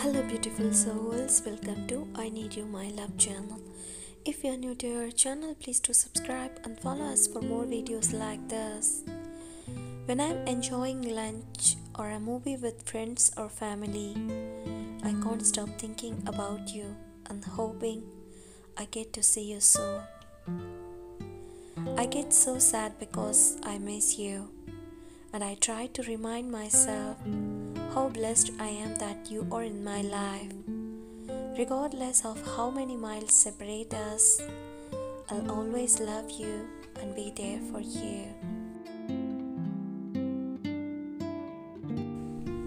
Hello, beautiful souls. Welcome to I Need You, My Love channel. If you're new to our channel, please do subscribe and follow us for more videos like this. When I'm enjoying lunch or a movie with friends or family, I can't stop thinking about you and hoping I get to see you soon. I get so sad because I miss you, and I try to remind myself how blessed I am that you are in my life. Regardless of how many miles separate us, I'll always love you and be there for you.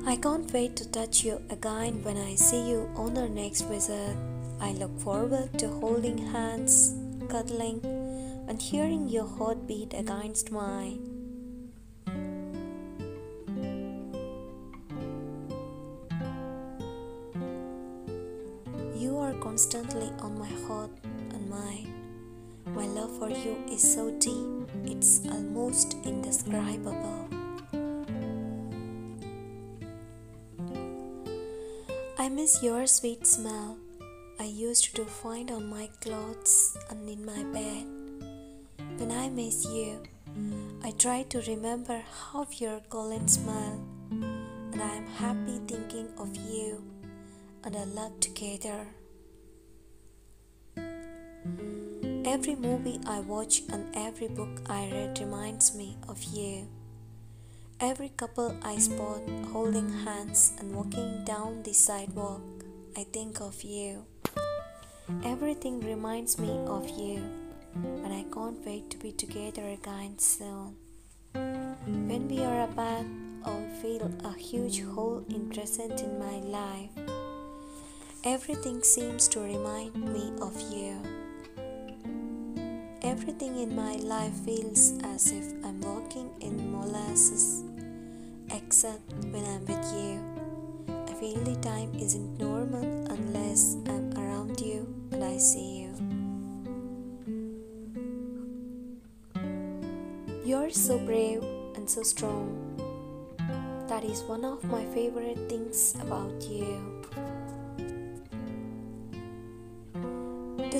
I can't wait to touch you again when I see you on our next visit. I look forward to holding hands, cuddling, and hearing your heartbeat against mine. Constantly on my heart and mind. My love for you is so deep, it's almost indescribable. I miss your sweet smell. I used to find on my clothes and in my bed. When I miss you, I try to remember how your golden smile, and I am happy thinking of you and our love together. Every movie I watch and every book I read reminds me of you. Every couple I spot holding hands and walking down the sidewalk, I think of you. Everything reminds me of you, and I can't wait to be together again soon. When we are apart, I feel a huge hole in present in my life. Everything seems to remind me of you. Everything in my life feels as if I'm walking in molasses, except when I'm with you. I feel the time isn't normal unless I'm around you and I see you. You're so brave and so strong. That is one of my favorite things about you.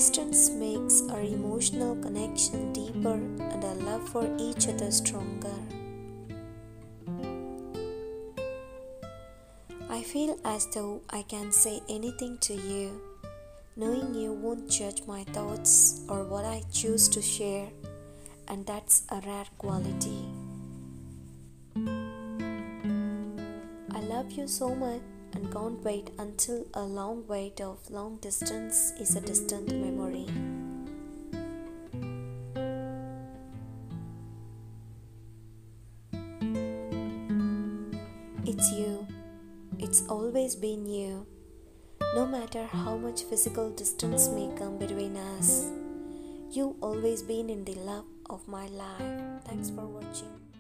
Distance makes our emotional connection deeper and our love for each other stronger. I feel as though I can say anything to you, knowing you won't judge my thoughts or what I choose to share, and that's a rare quality. I love you so much and can't wait until a long wait of long distance is a distant memory. It's you. It's always been you. No matter how much physical distance may come between us, you've always been in the love of my life. Thanks for watching.